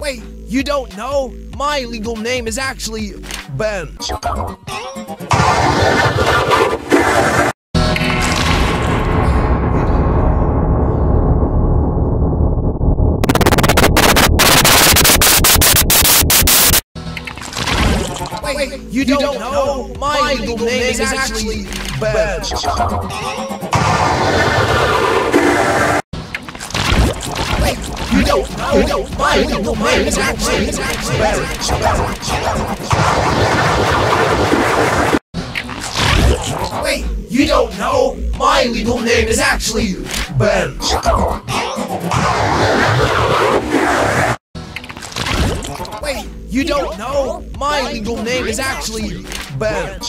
Wait, you don't know? My legal name is actually Ben. Wait, you don't, know? My, legal, name, is actually Ben. Wait, you don't know? My legal name is actually Ben. Wait, you don't know? My legal name is actually Ben. Wait, you don't know? My legal name is actually Ben.